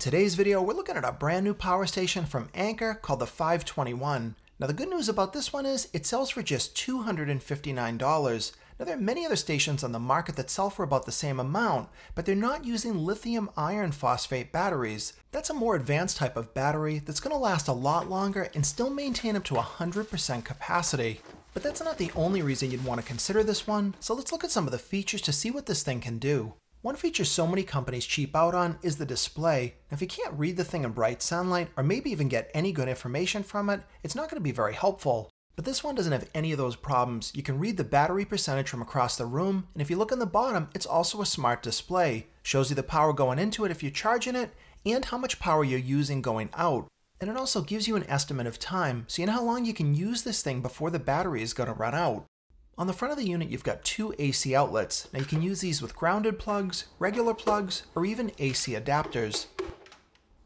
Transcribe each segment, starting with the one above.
today's video, we're looking at a brand new power station from Anker called the 521. Now the good news about this one is it sells for just $259. Now there are many other stations on the market that sell for about the same amount, but they're not using lithium iron phosphate batteries. That's a more advanced type of battery that's going to last a lot longer and still maintain up to 100% capacity. But that's not the only reason you'd want to consider this one, so let's look at some of the features to see what this thing can do. One feature so many companies cheap out on is the display. If you can't read the thing in bright sunlight, or maybe even get any good information from it, it's not going to be very helpful. But this one doesn't have any of those problems. You can read the battery percentage from across the room, and if you look on the bottom, it's also a smart display. Shows you the power going into it if you're charging it, and how much power you're using going out. And it also gives you an estimate of time, so you know how long you can use this thing before the battery is going to run out. On the front of the unit, you've got two AC outlets. Now you can use these with grounded plugs, regular plugs, or even AC adapters.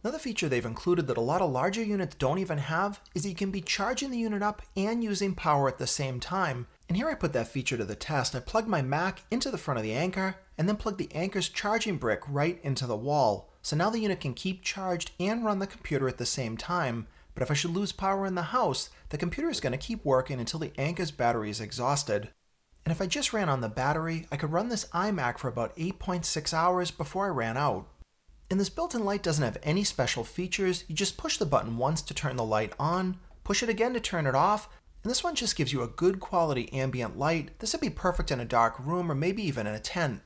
Another feature they've included that a lot of larger units don't even have is that you can be charging the unit up and using power at the same time. And here I put that feature to the test. I plugged my Mac into the front of the Anker and then plugged the Anker's charging brick right into the wall. So now the unit can keep charged and run the computer at the same time. But if I should lose power in the house, the computer is going to keep working until the Anker's battery is exhausted. And if I just ran on the battery, I could run this iMac for about 8.6 hours before I ran out. And this built-in light doesn't have any special features, you just push the button once to turn the light on, push it again to turn it off, and this one just gives you a good quality ambient light. This would be perfect in a dark room or maybe even in a tent.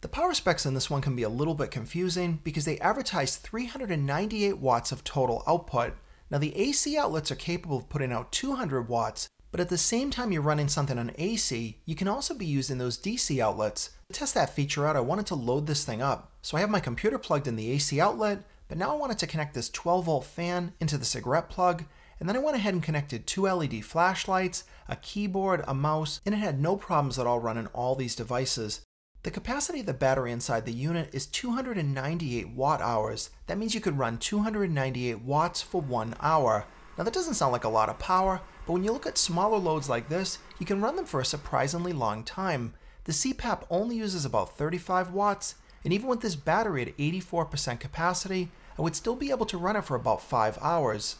The power specs in this one can be a little bit confusing because they advertise 398 watts of total output, now the AC outlets are capable of putting out 200 watts, but at the same time you're running something on AC, you can also be using those DC outlets. To test that feature out, I wanted to load this thing up. So I have my computer plugged in the AC outlet, but now I wanted to connect this 12 volt fan into the cigarette plug, and then I went ahead and connected two LED flashlights, a keyboard, a mouse, and it had no problems at all running all these devices. The capacity of the battery inside the unit is 298 watt hours. That means you could run 298 watts for one hour. Now that doesn't sound like a lot of power, but when you look at smaller loads like this, you can run them for a surprisingly long time. The CPAP only uses about 35 watts, and even with this battery at 84% capacity, I would still be able to run it for about 5 hours.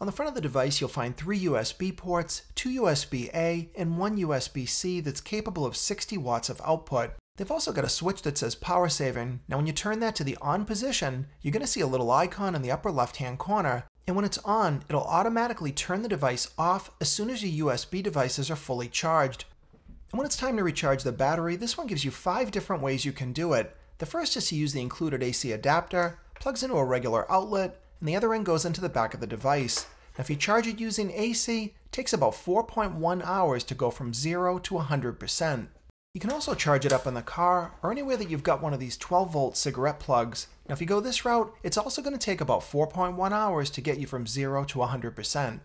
On the front of the device, you'll find three USB ports, two USB-A, and one USB-C that's capable of 60 watts of output. They've also got a switch that says power saving. Now when you turn that to the on position, you're going to see a little icon in the upper left hand corner. And when it's on, it'll automatically turn the device off as soon as your USB devices are fully charged. And when it's time to recharge the battery, this one gives you five different ways you can do it. The first is to use the included AC adapter, plugs into a regular outlet, and the other end goes into the back of the device. Now if you charge it using AC, it takes about 4.1 hours to go from 0 to 100%. You can also charge it up in the car or anywhere that you've got one of these 12 volt cigarette plugs. Now if you go this route, it's also going to take about 4.1 hours to get you from 0 to 100%.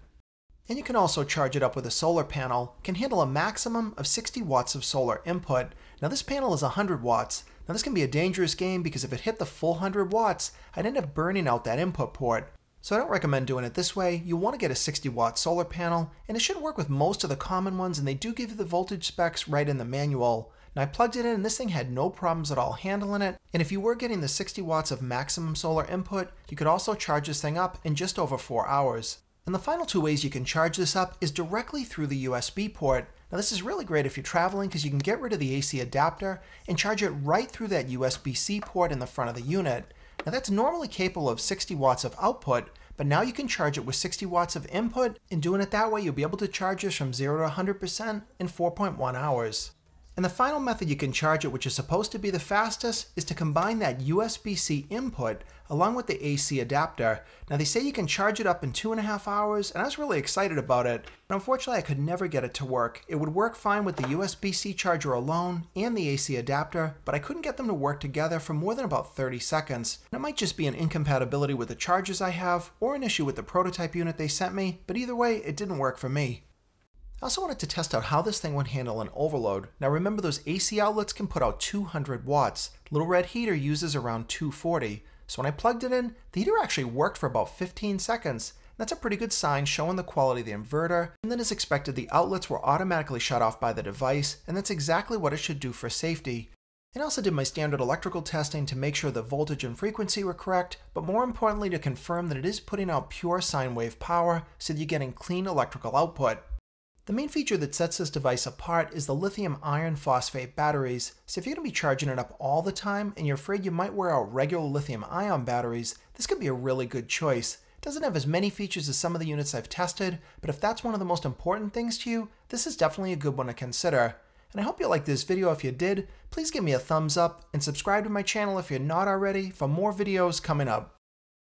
And you can also charge it up with a solar panel, can handle a maximum of 60 watts of solar input. Now this panel is 100 watts. Now this can be a dangerous game because if it hit the full 100 watts, I'd end up burning out that input port. So I don't recommend doing it this way. You want to get a 60 watt solar panel, and it should work with most of the common ones, and they do give you the voltage specs right in the manual. Now I plugged it in and this thing had no problems at all handling it. And if you were getting the 60 watts of maximum solar input, you could also charge this thing up in just over 4 hours. And the final two ways you can charge this up is directly through the USB port. Now this is really great if you're traveling because you can get rid of the AC adapter and charge it right through that USB-C port in the front of the unit. Now that's normally capable of 60 watts of output, but now you can charge it with 60 watts of input, and doing it that way you'll be able to charge this from 0 to 100% in 4.1 hours. And the final method you can charge it, which is supposed to be the fastest, is to combine that USB-C input along with the AC adapter. Now they say you can charge it up in two and a half hours, and I was really excited about it, but unfortunately I could never get it to work. It would work fine with the USB-C charger alone and the AC adapter, but I couldn't get them to work together for more than about 30 seconds. And it might just be an incompatibility with the chargers I have, or an issue with the prototype unit they sent me, but either way, it didn't work for me. I also wanted to test out how this thing would handle an overload. Now remember those AC outlets can put out 200 watts. Little Red Heater uses around 240. So when I plugged it in, the heater actually worked for about 15 seconds. That's a pretty good sign showing the quality of the inverter, and then as expected the outlets were automatically shut off by the device, and that's exactly what it should do for safety. I also did my standard electrical testing to make sure the voltage and frequency were correct, but more importantly to confirm that it is putting out pure sine wave power so that you're getting clean electrical output. The main feature that sets this device apart is the lithium iron phosphate batteries, so if you're going to be charging it up all the time and you're afraid you might wear out regular lithium ion batteries, this could be a really good choice. It doesn't have as many features as some of the units I've tested, but if that's one of the most important things to you, this is definitely a good one to consider. And I hope you liked this video. If you did, please give me a thumbs up and subscribe to my channel if you're not already for more videos coming up.